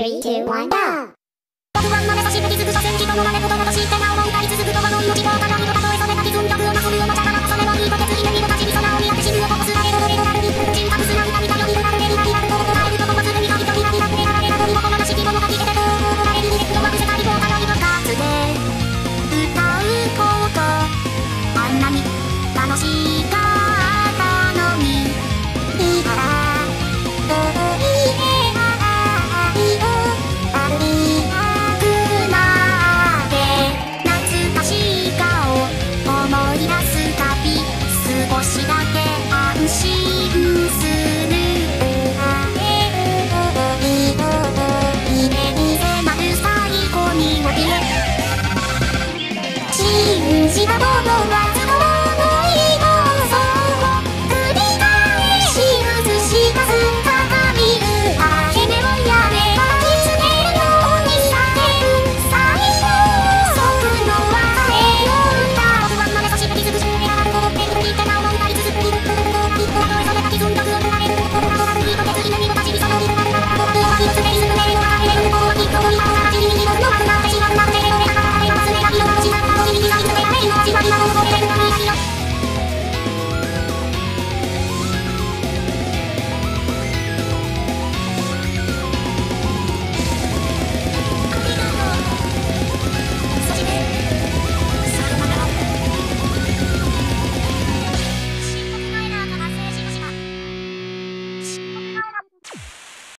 3、2、1、GO! 不安な目差し向き続く車線人の慣れ事としてな思 nobody